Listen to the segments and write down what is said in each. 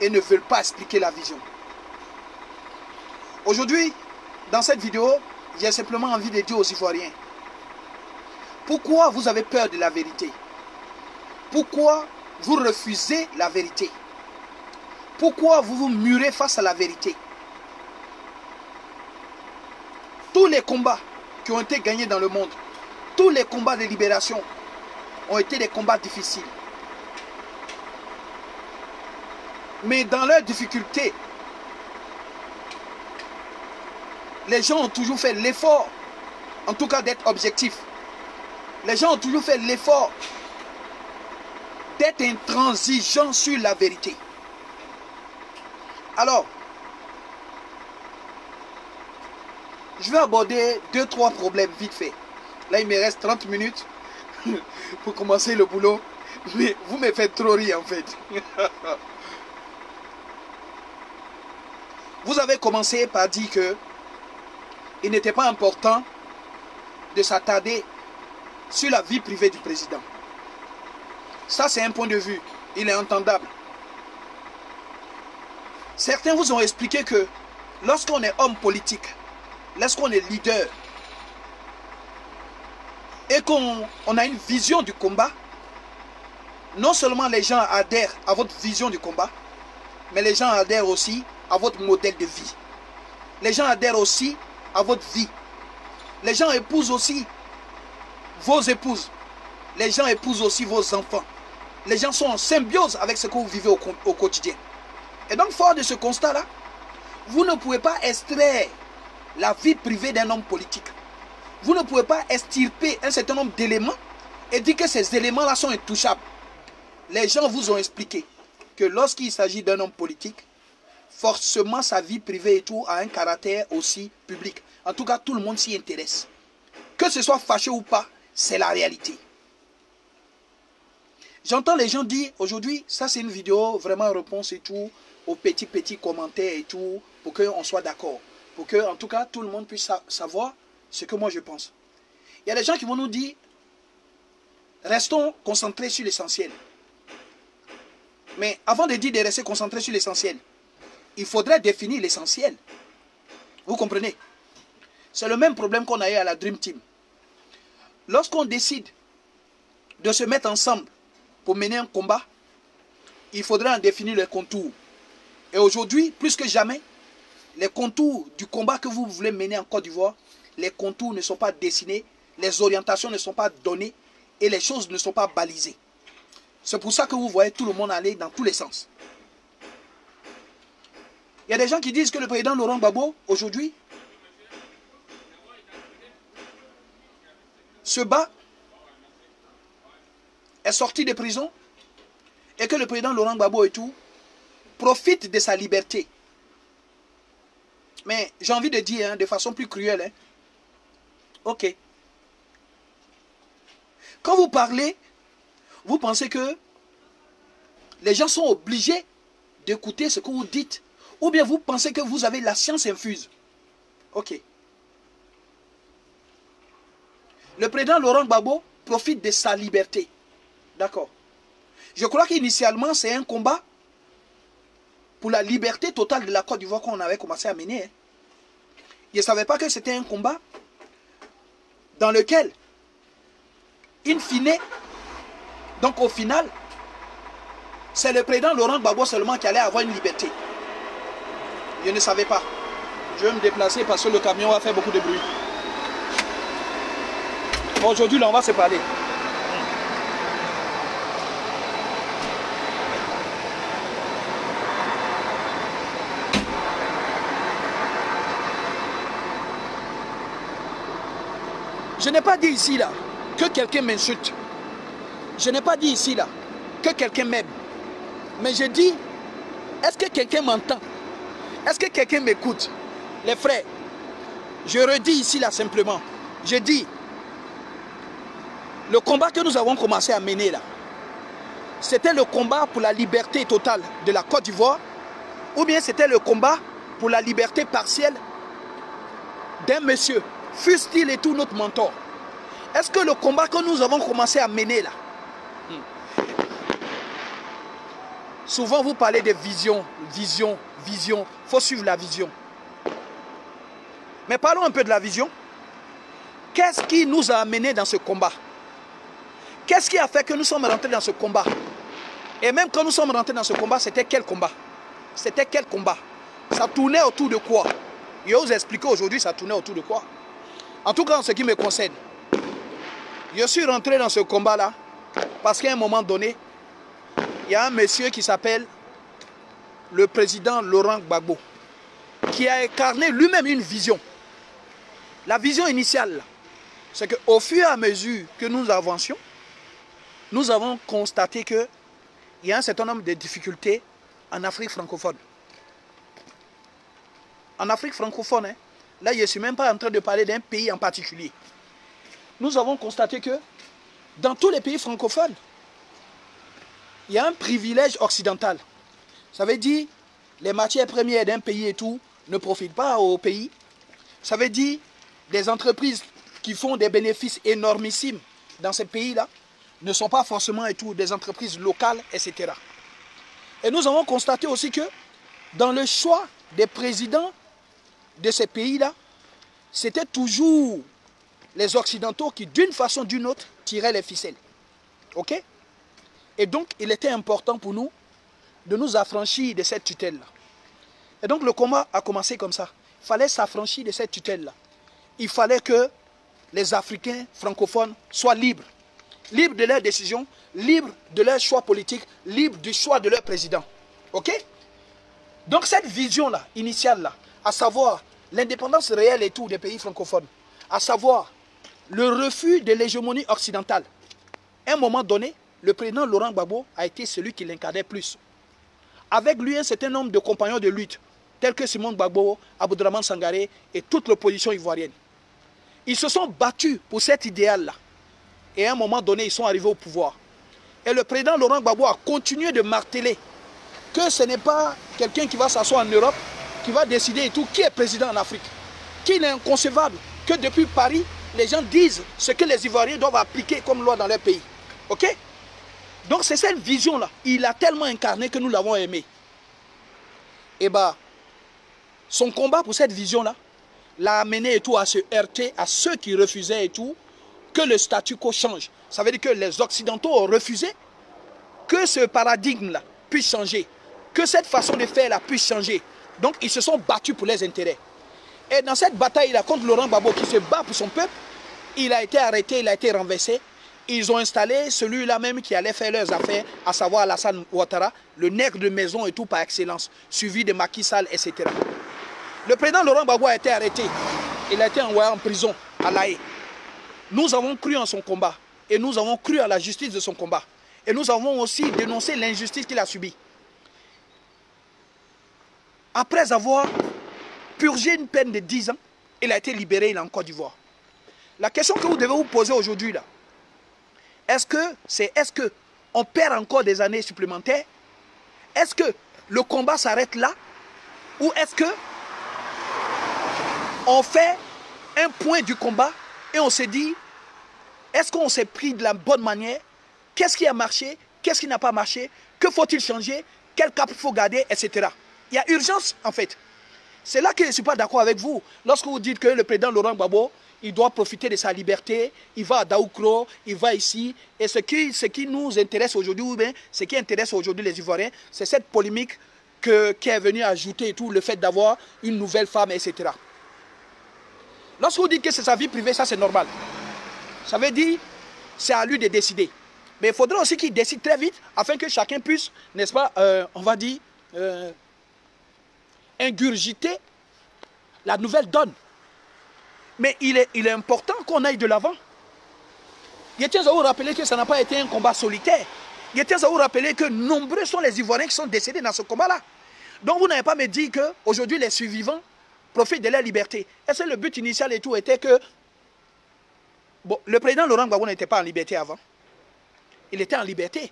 et ne veulent pas expliquer la vision. Aujourd'hui, dans cette vidéo, j'ai simplement envie de dire aux Ivoiriens, pourquoi vous avez peur de la vérité? Pourquoi vous refusez la vérité? Pourquoi vous vous murez face à la vérité? Tous les combats qui ont été gagnés dans le monde, tous les combats de libération ont été des combats difficiles. Mais dans leurs difficultés, les gens ont toujours fait l'effort, en tout cas d'être objectifs. Les gens ont toujours fait l'effort d'être intransigeants sur la vérité. Alors, je vais aborder deux, trois problèmes vite fait. Là, il me reste 30 minutes pour commencer le boulot. Mais vous me faites trop rire en fait. vous avez commencé par dire que il n'était pas important de s'attarder sur la vie privée du président. Ça, c'est un point de vue. Il est entendable. Certains vous ont expliqué que lorsqu'on est homme politique, lorsqu'on est leader, et qu'on a une vision du combat, non seulement les gens adhèrent à votre vision du combat, mais les gens adhèrent aussi à votre modèle de vie. Les gens adhèrent aussi à votre vie. Les gens épousent aussi vos épouses. Les gens épousent aussi vos enfants. Les gens sont en symbiose avec ce que vous vivez au, quotidien. Et donc, fort de ce constat-là, vous ne pouvez pas extraire la vie privée d'un homme politique. Vous ne pouvez pas extirper un certain nombre d'éléments et dire que ces éléments-là sont intouchables. Les gens vous ont expliqué que lorsqu'il s'agit d'un homme politique, forcément sa vie privée et tout a un caractère aussi public. En tout cas, tout le monde s'y intéresse. Que ce soit fâché ou pas, c'est la réalité. J'entends les gens dire aujourd'hui, ça c'est une vidéo vraiment réponse et tout, aux petits petits commentaires et tout, pour qu'on soit d'accord. Pour que, en tout cas, tout le monde puisse savoir ce que moi je pense. Il y a des gens qui vont nous dire, restons concentrés sur l'essentiel. Mais avant de dire de rester concentrés sur l'essentiel, il faudrait définir l'essentiel. Vous comprenez? C'est le même problème qu'on a eu à la Dream Team. Lorsqu'on décide de se mettre ensemble pour mener un combat, il faudrait en définir les contours. Et aujourd'hui, plus que jamais, les contours du combat que vous voulez mener en Côte d'Ivoire, les contours ne sont pas dessinés, les orientations ne sont pas données et les choses ne sont pas balisées. C'est pour ça que vous voyez tout le monde aller dans tous les sens. Il y a des gens qui disent que le président Laurent Gbagbo, aujourd'hui, se bat, est sorti de prison, et que le président Laurent Gbagbo et tout profite de sa liberté. Mais j'ai envie de dire hein, de façon plus cruelle, hein, ok. Quand vous parlez, vous pensez que les gens sont obligés d'écouter ce que vous dites ou bien vous pensez que vous avez la science infuse. Ok. Le président Laurent Gbagbo profite de sa liberté. D'accord. Je crois qu'initialement, c'est un combat pour la liberté totale de la Côte d'Ivoire qu'on avait commencé à mener. Hein. Je ne savais pas que c'était un combat dans lequel, in fine, donc au final, c'est le président Laurent Gbagbo seulement qui allait avoir une liberté. Je ne savais pas. Je vais me déplacer parce que le camion va faire beaucoup de bruit. Aujourd'hui, là, on va se parler. Je n'ai pas dit ici, là, que quelqu'un m'insulte. Je n'ai pas dit ici, là, que quelqu'un m'aime. Mais je dis, est-ce que quelqu'un m'entend? Est-ce que quelqu'un m'écoute? Les frères, je redis ici là simplement. Je dis, le combat que nous avons commencé à mener là, c'était le combat pour la liberté totale de la Côte d'Ivoire ou bien c'était le combat pour la liberté partielle d'un monsieur, fût-il et tout notre mentor. Est-ce que le combat que nous avons commencé à mener là, Souvent, vous parlez de vision, vision, vision. Il faut suivre la vision. Mais parlons un peu de la vision. Qu'est-ce qui nous a amenés dans ce combat? Qu'est-ce qui a fait que nous sommes rentrés dans ce combat? Et même quand nous sommes rentrés dans ce combat, c'était quel combat? C'était quel combat? Ça tournait autour de quoi? Je vais vous expliquer aujourd'hui, ça tournait autour de quoi? En tout cas, en ce qui me concerne, je suis rentré dans ce combat-là parce qu'à un moment donné, il y a un monsieur qui s'appelle le président Laurent Gbagbo, qui a incarné lui-même une vision. La vision initiale, c'est qu'au fur et à mesure que nous avancions, nous avons constaté qu'il y a un certain nombre de difficultés en Afrique francophone. En Afrique francophone, hein, là je ne suis même pas en train de parler d'un pays en particulier. Nous avons constaté que dans tous les pays francophones, il y a un privilège occidental. Ça veut dire les matières premières d'un pays et tout ne profitent pas au pays. Ça veut dire des entreprises qui font des bénéfices énormissimes dans ces pays-là ne sont pas forcément et des entreprises locales, etc. Et nous avons constaté aussi que dans le choix des présidents de ces pays-là, c'était toujours les Occidentaux qui, d'une façon ou d'une autre, tiraient les ficelles. OK? Et donc, il était important pour nous de nous affranchir de cette tutelle-là. Et donc, le combat a commencé comme ça. Il fallait s'affranchir de cette tutelle-là. Il fallait que les Africains francophones soient libres. Libres de leurs décisions, libres de leurs choix politiques, libres du choix de leur président. OK? Donc, cette vision-là, initiale-là, à savoir l'indépendance réelle et tout des pays francophones, à savoir le refus de l'hégémonie occidentale, à un moment donné, le président Laurent Gbagbo a été celui qui l'incarnait plus. Avec lui, un certain nombre de compagnons de lutte, tels que Simon Gbagbo, Aboudraman Sangaré et toute l'opposition ivoirienne. Ils se sont battus pour cet idéal-là. Et à un moment donné, ils sont arrivés au pouvoir. Et le président Laurent Gbagbo a continué de marteler que ce n'est pas quelqu'un qui va s'asseoir en Europe, qui va décider et tout, qui est président en Afrique. Qu'il est inconcevable que depuis Paris, les gens disent ce que les Ivoiriens doivent appliquer comme loi dans leur pays. OK? Donc c'est cette vision-là. Il a tellement incarné que nous l'avons aimé. Et bah, son combat pour cette vision-là l'a amené et tout à se heurter à ceux qui refusaient et tout que le statu quo change. Ça veut dire que les Occidentaux ont refusé que ce paradigme-là puisse changer, que cette façon de faire-là puisse changer. Donc ils se sont battus pour les intérêts. Et dans cette bataille-là contre Laurent Gbagbo qui se bat pour son peuple, il a été arrêté, il a été renversé ils ont installé celui-là même qui allait faire leurs affaires, à savoir Alassane Ouattara, le nègre de maison et tout par excellence, suivi de Macky Sall, etc. Le président Laurent Gbagbo a été arrêté. Il a été envoyé en prison à l'AE. Nous avons cru en son combat et nous avons cru à la justice de son combat. Et nous avons aussi dénoncé l'injustice qu'il a subie. Après avoir purgé une peine de 10 ans, il a été libéré, il est en Côte d'Ivoire. La question que vous devez vous poser aujourd'hui, là, est-ce que c'est est-ce que on perd encore des années supplémentaires? Est-ce que le combat s'arrête là? Ou est-ce que on fait un point du combat et on se dit est-ce qu'on s'est pris de la bonne manière? Qu'est-ce qui a marché? Qu'est-ce qui n'a pas marché? Que faut-il changer? Quel cap faut garder? Etc. Il y a urgence en fait. C'est là que je ne suis pas d'accord avec vous. Lorsque vous dites que le président Laurent Gbagbo il doit profiter de sa liberté, il va à Daoukro, il va ici. Et ce qui, ce qui nous intéresse aujourd'hui, ou bien ce qui intéresse aujourd'hui les Ivoiriens, c'est cette polémique que, qui est venue ajouter tout, le fait d'avoir une nouvelle femme, etc. Lorsque vous dites que c'est sa vie privée, ça c'est normal. Ça veut dire, c'est à lui de décider. Mais il faudra aussi qu'il décide très vite afin que chacun puisse, n'est-ce pas, euh, on va dire, euh, ingurgiter la nouvelle donne. Mais il est, important qu'on aille de l'avant. Je tiens à vous rappeler que ça n'a pas été un combat solitaire. Je tiens à vous rappeler que nombreux sont les Ivoiriens qui sont décédés dans ce combat-là. Donc vous n'avez pas me dit qu'aujourd'hui les survivants profitent de leur liberté. Est-ce que le but initial et tout était que... Bon, le président Laurent Gbagbo n'était pas en liberté avant. Il était en liberté.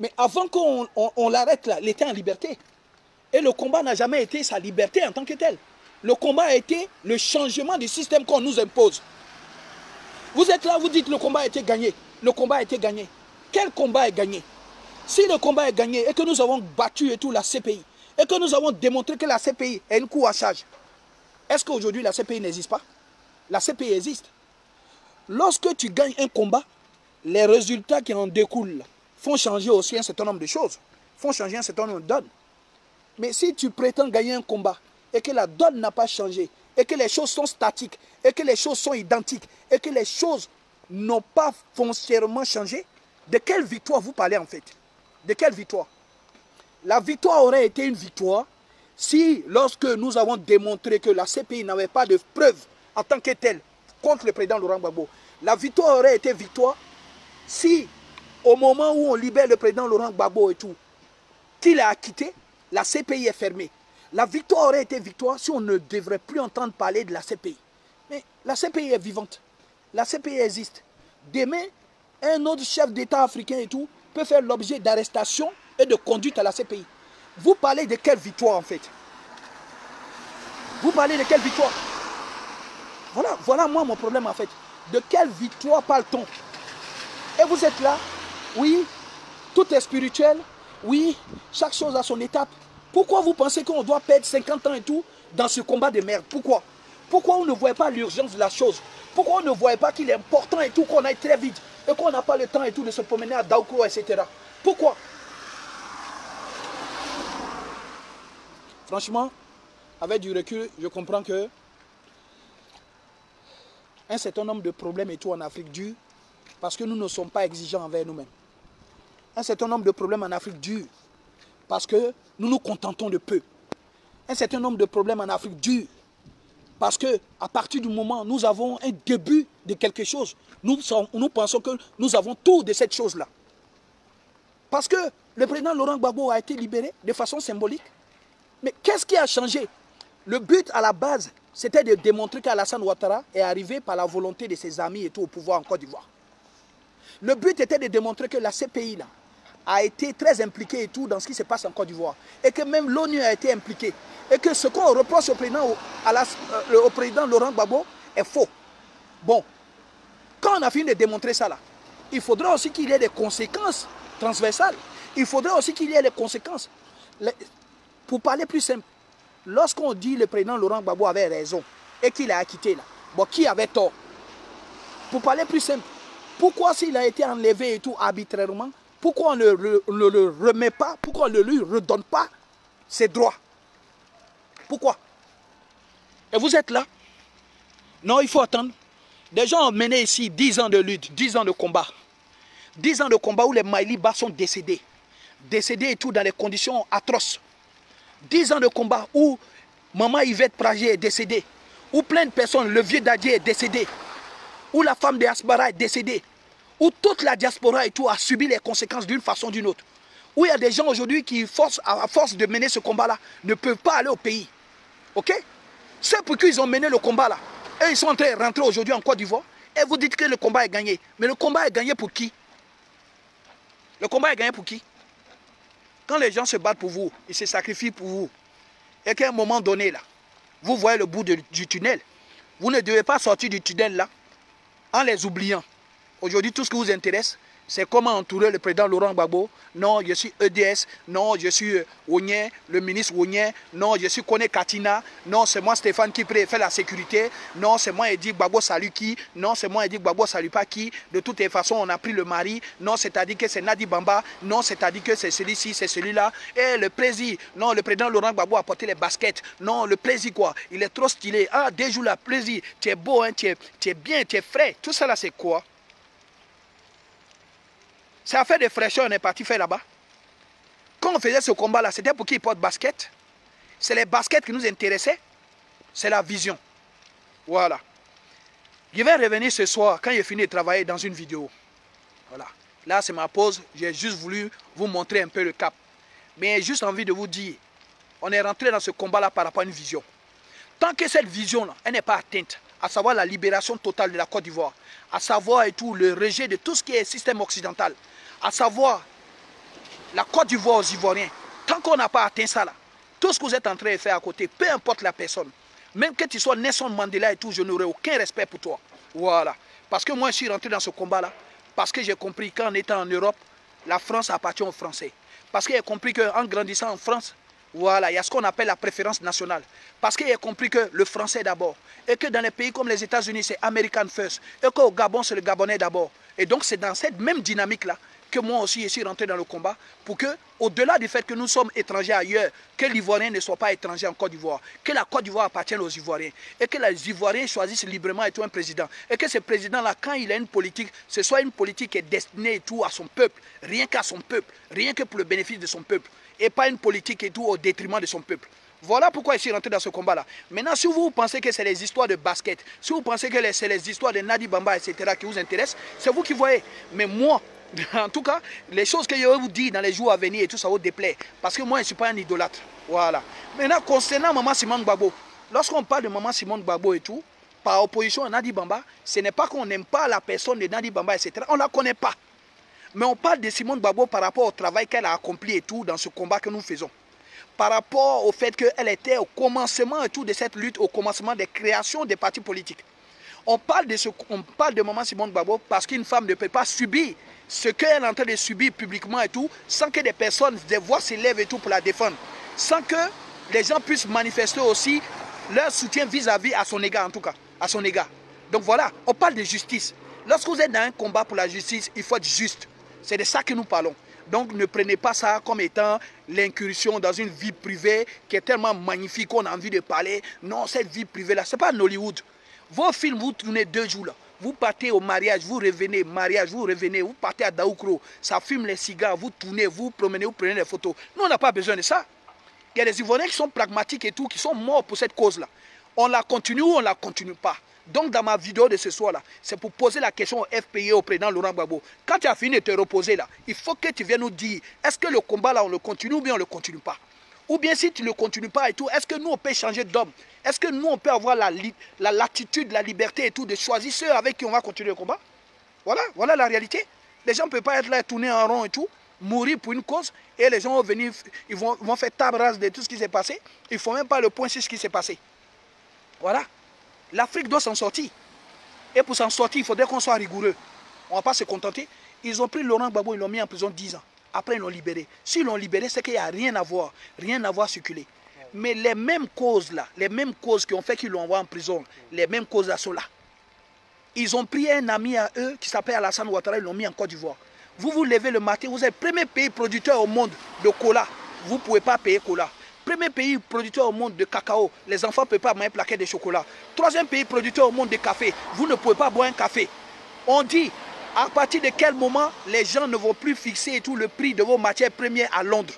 Mais avant qu'on l'arrête là, il était en liberté. Et le combat n'a jamais été sa liberté en tant que tel. Le combat a été le changement du système qu'on nous impose. Vous êtes là, vous dites le combat a été gagné. Le combat a été gagné. Quel combat est gagné? Si le combat est gagné et que nous avons battu et tout la CPI, et que nous avons démontré que la CPI est une coup à charge, est-ce qu'aujourd'hui la CPI n'existe pas? La CPI existe. Lorsque tu gagnes un combat, les résultats qui en découlent font changer aussi un certain nombre de choses, font changer un certain nombre de donnes. Mais si tu prétends gagner un combat et que la donne n'a pas changé, et que les choses sont statiques, et que les choses sont identiques, et que les choses n'ont pas foncièrement changé, de quelle victoire vous parlez en fait? De quelle victoire? La victoire aurait été une victoire si, lorsque nous avons démontré que la CPI n'avait pas de preuves en tant que telle contre le président Laurent Gbagbo, la victoire aurait été victoire si, au moment où on libère le président Laurent Gbagbo et tout, qu'il a acquitté, la CPI est fermée. La victoire aurait été victoire si on ne devrait plus entendre parler de la CPI. Mais la CPI est vivante. La CPI existe. Demain, un autre chef d'État africain et tout peut faire l'objet d'arrestation et de conduite à la CPI. Vous parlez de quelle victoire en fait? Vous parlez de quelle victoire? Voilà, voilà moi mon problème en fait. De quelle victoire parle-t-on? Et vous êtes là, oui, tout est spirituel, oui, chaque chose a son étape. Pourquoi vous pensez qu'on doit perdre 50 ans et tout dans ce combat de merde? Pourquoi? Pourquoi on ne voit pas l'urgence de la chose? Pourquoi on ne voit pas qu'il est important et tout qu'on aille très vite et qu'on n'a pas le temps et tout de se promener à Daoko, etc. Pourquoi? Franchement, avec du recul, je comprends que un certain nombre de problèmes et tout en Afrique dû parce que nous ne sommes pas exigeants envers nous-mêmes. Un certain nombre de problèmes en Afrique dû parce que nous nous contentons de peu. Un certain nombre de problèmes en Afrique dû parce que à partir du moment où nous avons un début de quelque chose, nous, nous pensons que nous avons tout de cette chose-là. Parce que le président Laurent Gbagbo a été libéré de façon symbolique. Mais qu'est-ce qui a changé? Le but à la base, c'était de démontrer qu'Alassane Ouattara est arrivé par la volonté de ses amis et tout au pouvoir en Côte d'Ivoire. Le but était de démontrer que la CPI là, a été très impliquée et tout dans ce qui se passe en Côte d'Ivoire. Et que même l'ONU a été impliquée. Et que ce qu'on reproche au président, euh, au président Laurent Gbagbo est faux. Bon, quand on a fini de démontrer ça là, il faudra aussi qu'il y ait des conséquences transversales. Il faudra aussi qu'il y ait des conséquences. Pour parler plus simple, lorsqu'on dit le président Laurent Gbagbo avait raison et qu'il a acquitté là, bon, qui avait tort? Pour parler plus simple, pourquoi s'il a été enlevé et tout arbitrairement, pourquoi on ne le, remet pas, pourquoi on ne lui redonne pas ses droits? Pourquoi? Et vous êtes là? Non, il faut attendre. Des gens ont mené ici 10 ans de lutte, 10 ans de combat. 10 ans de combat où les Maïlibas sont décédés. Décédés et tout dans des conditions atroces. 10 ans de combat où maman Yvette Prager est décédée. Où plein de personnes, le vieux Dadier est décédé. Où la femme de Asbara est décédée où toute la diaspora et tout a subi les conséquences d'une façon ou d'une autre. Où il y a des gens aujourd'hui qui, à force de mener ce combat-là, ne peuvent pas aller au pays. Ok? C'est pour qui ils ont mené le combat-là. Et ils sont en train de rentrer aujourd'hui en Côte d'Ivoire. Et vous dites que le combat est gagné. Mais le combat est gagné pour qui? Le combat est gagné pour qui? Quand les gens se battent pour vous, ils se sacrifient pour vous. Et qu'à un moment donné, là, vous voyez le bout du tunnel. Vous ne devez pas sortir du tunnel là en les oubliant. Aujourd'hui, tout ce qui vous intéresse, c'est comment entourer le président Laurent Gbagbo. Non, je suis EDS. Non, je suis euh, Ounien, le ministre Ounien. Non, je suis Kone Katina. Non, c'est moi Stéphane qui fait la sécurité. Non, c'est moi Eddie Gbagbo salue qui. Non, c'est moi Eddie Gbagbo salue pas qui. De toutes les façons, on a pris le mari. Non, c'est-à-dire que c'est Nadi Bamba. Non, c'est-à-dire que c'est celui-ci, c'est celui-là. Et le président, non, le président Laurent Gbagbo a porté les baskets. Non, le président quoi Il est trop stylé. Ah, déjà la président, tu es beau, hein, tu es, es bien, tu es frais. Tout ça là, c'est quoi? C'est affaire de fraîcheur, on est parti faire là-bas. Quand on faisait ce combat-là, c'était pour qu'ils portent basket? C'est les baskets qui nous intéressaient. C'est la vision. Voilà. Je vais revenir ce soir quand j'ai fini de travailler dans une vidéo. Voilà. Là, c'est ma pause. J'ai juste voulu vous montrer un peu le cap. Mais j'ai juste envie de vous dire, on est rentré dans ce combat-là par rapport à une vision. Tant que cette vision-là, elle n'est pas atteinte, à savoir la libération totale de la Côte d'Ivoire, à savoir et tout le rejet de tout ce qui est système occidental, à savoir la Côte d'Ivoire aux Ivoiriens. Tant qu'on n'a pas atteint ça là, tout ce que vous êtes en train de faire à côté, peu importe la personne, même que tu sois Nelson Mandela et tout, je n'aurai aucun respect pour toi. Voilà. Parce que moi, je suis rentré dans ce combat-là, parce que j'ai compris qu'en étant en Europe, la France appartient aux Français. Parce qu'il a compris qu'en grandissant en France, voilà, il y a ce qu'on appelle la préférence nationale. Parce qu'il a compris que le français d'abord. Et que dans les pays comme les États-Unis, c'est American first. Et qu'au Gabon, c'est le Gabonais d'abord. Et donc, c'est dans cette même dynamique-là que moi aussi je suis rentré dans le combat pour que, au-delà du fait que nous sommes étrangers ailleurs, que l'Ivoirien ne soit pas étranger en Côte d'Ivoire, que la Côte d'Ivoire appartienne aux Ivoiriens et que les Ivoiriens choisissent librement et tout un président. Et que ce président-là, quand il a une politique, ce soit une politique destinée tout à son peuple, rien qu'à son peuple, rien que pour le bénéfice de son peuple, et pas une politique et tout au détriment de son peuple. Voilà pourquoi je suis rentré dans ce combat-là. Maintenant, si vous pensez que c'est les histoires de basket, si vous pensez que c'est les histoires de Nadi Bamba, etc., qui vous intéressent, c'est vous qui voyez. Mais moi, en tout cas, les choses que je vais vous dire dans les jours à venir et tout ça vous déplaît. Parce que moi, je ne suis pas un idolâtre. Voilà. Maintenant, concernant Maman Simone Gbagbo, lorsqu'on parle de Maman Simone Gbagbo et tout, par opposition à Nadi Bamba, ce n'est pas qu'on n'aime pas la personne de Nadi Bamba, etc. On ne la connaît pas. Mais on parle de Simone Gbagbo par rapport au travail qu'elle a accompli et tout dans ce combat que nous faisons. Par rapport au fait qu'elle était au commencement et tout de cette lutte, au commencement des créations des partis politiques. On parle de, ce, on parle de Maman Simone Gbagbo parce qu'une femme ne peut pas subir ce qu'elle est en train de subir publiquement et tout, sans que des personnes, des voix s'élèvent et tout pour la défendre. Sans que les gens puissent manifester aussi leur soutien vis-à-vis à son égard, en tout cas, à son égard. Donc voilà, on parle de justice. Lorsque vous êtes dans un combat pour la justice, il faut être juste. C'est de ça que nous parlons. Donc ne prenez pas ça comme étant l'incursion dans une vie privée qui est tellement magnifique qu'on a envie de parler. Non, cette vie privée-là, ce n'est pas Hollywood. Vos films, vous tournez deux jours là. Vous partez au mariage, vous revenez, mariage, vous revenez, vous partez à Daoukro, ça fume les cigares, vous tournez, vous promenez, vous prenez des photos. Nous, on n'a pas besoin de ça. Il y a des Ivoiriens qui sont pragmatiques et tout, qui sont morts pour cette cause-là. On la continue ou on ne la continue pas? Donc, dans ma vidéo de ce soir-là, c'est pour poser la question au FPI, au président Laurent Gbagbo. Quand tu as fini de te reposer là, il faut que tu viennes nous dire est-ce que le combat là, on le continue ou bien on ne le continue pas? Ou bien si tu ne continues pas et tout, est-ce que nous, on peut changer d'homme? Est-ce que nous, on peut avoir la, la latitude, la liberté et tout de choisir ceux avec qui on va continuer le combat? Voilà, voilà la réalité. Les gens ne peuvent pas être là, tourner en rond et tout, mourir pour une cause, et les gens vont venir, ils vont, vont faire table rase de tout ce qui s'est passé. Ils ne font même pas le point sur ce qui s'est passé. Voilà. L'Afrique doit s'en sortir. Et pour s'en sortir, il faudrait qu'on soit rigoureux. On ne va pas se contenter. Ils ont pris Laurent Gbagbo, ils l'ont mis en prison 10 ans. Après, ils l'ont libéré. S'ils l'ont libéré, c'est qu'il n'y a rien à voir. Rien à voir circuler. Mais les mêmes causes là, les mêmes causes qui ont fait qu'ils l'ont envoyé en prison, les mêmes causes là sont là. Ils ont pris un ami à eux qui s'appelle Alassane Ouattara, ils l'ont mis en Côte d'Ivoire. Vous vous levez le matin, vous êtes le premier pays producteur au monde de cola. Vous ne pouvez pas payer cola. Premier pays producteur au monde de cacao. Les enfants ne peuvent pas manger un plaquet de chocolat. Troisième pays producteur au monde de café. Vous ne pouvez pas boire un café. On dit à partir de quel moment les gens ne vont plus fixer tout le prix de vos matières premières à Londres?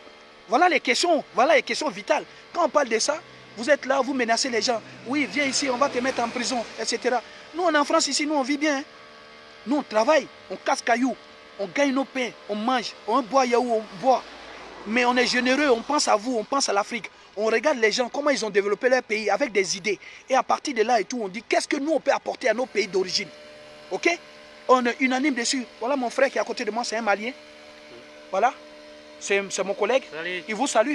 Voilà les questions, voilà les questions vitales. Quand on parle de ça, vous êtes là, vous menacez les gens. Oui, viens ici, on va te mettre en prison, etc. Nous, en France ici, nous, on vit bien. Hein. Nous, on travaille, on casse cailloux, on gagne nos pains, on mange, on boit yaourt, on boit. Mais on est généreux, on pense à vous, on pense à l'Afrique. On regarde les gens, comment ils ont développé leur pays avec des idées. Et à partir de là et tout, on dit qu'est-ce que nous, on peut apporter à nos pays d'origine? OK? On est unanime dessus. Voilà mon frère qui est à côté de moi, c'est un Malien. Voilà c'est mon collègue. Il vous salue.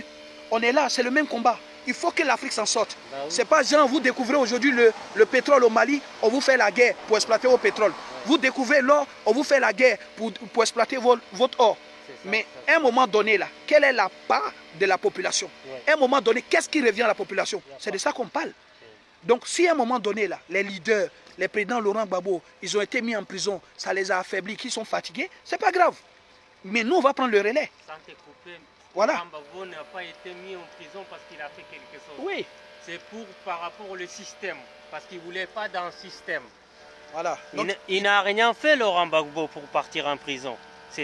On est là, c'est le même combat. Il faut que l'Afrique s'en sorte. Bah c'est pas genre, vous découvrez aujourd'hui le, pétrole au Mali, on vous fait la guerre pour exploiter vos pétrole. Vous découvrez l'or, on vous fait la guerre pour, pour exploiter votre, or. Mais à un moment donné, là, quelle est la part de la population? À un moment donné, qu'est-ce qui revient à la population? C'est de ça qu'on parle. Donc si à un moment donné, là, les leaders, les présidents Laurent Gbagbo, ils ont été mis en prison, ça les a affaiblis, qu'ils sont fatigués, c'est pas grave. Mais nous, on va prendre le relais. Sans te couper, voilà. n'a pas été mis en prison parce qu'il a fait quelque chose. Oui. C'est pour par rapport au système, parce qu'il ne voulait pas dans le système. Voilà. il n'a rien fait, Laurent Gbagbo, pour partir en prison.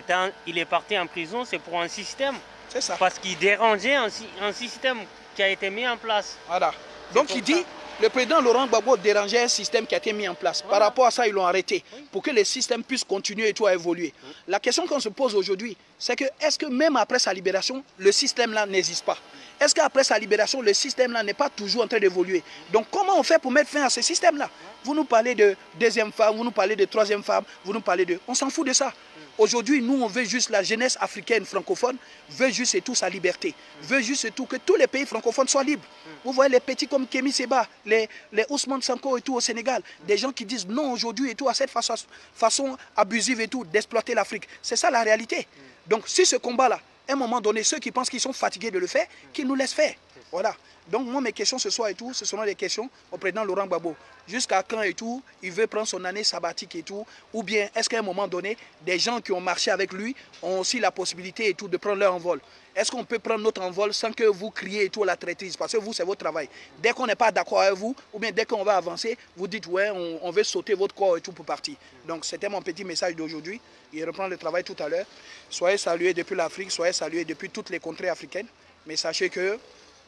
Un, il est parti en prison, c'est pour un système. C'est ça. Parce qu'il dérangeait un, un, système qui a été mis en place. Voilà. Donc il dit, le président Laurent Gbagbo dérangeait un système qui a été mis en place. Par rapport à ça, ils l'ont arrêté pour que le système puisse continuer et tout à évoluer. La question qu'on se pose aujourd'hui, c'est que est-ce que même après sa libération, le système-là n'existe pas? Est-ce qu'après sa libération, le système-là n'est pas toujours en train d'évoluer? Donc comment on fait pour mettre fin à ce système-là Vous nous parlez de deuxième femme, vous nous parlez de troisième femme, vous nous parlez de... On s'en fout de ça. Aujourd'hui, nous, on veut juste, la jeunesse africaine francophone veut juste et tout sa liberté. Veut juste et tout que tous les pays francophones soient libres. Vous voyez les petits comme Kémy Seba, les, les Ousmane Sanko et tout au Sénégal. Des gens qui disent non aujourd'hui et tout à cette façon, façon abusive et tout d'exploiter l'Afrique. C'est ça la réalité. Donc si ce combat-là, à un moment donné, ceux qui pensent qu'ils sont fatigués de le faire, qu'ils nous laissent faire. Voilà. Donc moi, mes questions ce soir et tout, ce seront des questions au président Laurent Gbagbo. Jusqu'à quand et tout, il veut prendre son année sabbatique et tout, ou bien est-ce qu'à un moment donné, des gens qui ont marché avec lui ont aussi la possibilité et tout de prendre leur envol? Est-ce qu'on peut prendre notre envol sans que vous criez et tout la traîtrise? Parce que vous, c'est votre travail. Dès qu'on n'est pas d'accord avec vous, ou bien dès qu'on va avancer, vous dites ouais, on, on veut sauter votre corps et tout pour partir. Donc c'était mon petit message d'aujourd'hui. Il reprend le travail tout à l'heure. Soyez salués depuis l'Afrique, soyez salués depuis toutes les contrées africaines. Mais sachez que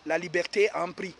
la liberté a un prix.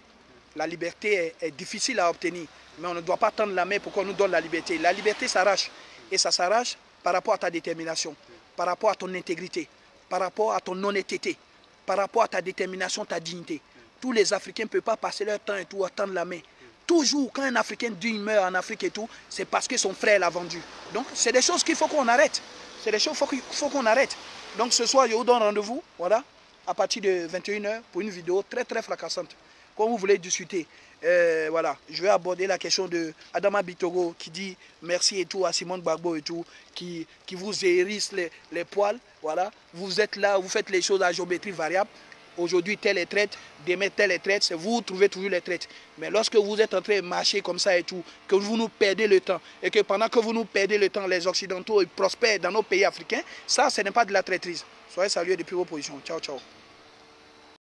La liberté est, difficile à obtenir, mais on ne doit pas tendre la main pour qu'on nous donne la liberté. La liberté s'arrache, et ça s'arrache par rapport à ta détermination, par rapport à ton intégrité, par rapport à ton honnêteté, par rapport à ta détermination, ta dignité. Tous les Africains ne peuvent pas passer leur temps et tout à tendre la main. Toujours, quand un Africain digne meurt en Afrique et tout, c'est parce que son frère l'a vendu. Donc, c'est des choses qu'il faut qu'on arrête. C'est des choses qu'il faut qu'on arrête. Donc, ce soir, je vous donne rendez-vous, voilà, à partir de 21h pour une vidéo très très fracassante. Comme vous voulez discuter, euh, voilà, je vais aborder la question de Adama Bitogo qui dit merci et tout à Simone Bagbo et tout, qui, qui vous hérisse les, les poils, voilà. Vous êtes là, vous faites les choses à géométrie variable. Aujourd'hui, telle est traite, demain, telle est traite, vous trouvez toujours les traites. Mais lorsque vous êtes en train de marcher comme ça et tout, que vous nous perdez le temps, et que pendant que vous nous perdez le temps, les Occidentaux prospèrent dans nos pays africains, ça, ce n'est pas de la traîtrise. Soyez salués depuis vos positions. Ciao, ciao.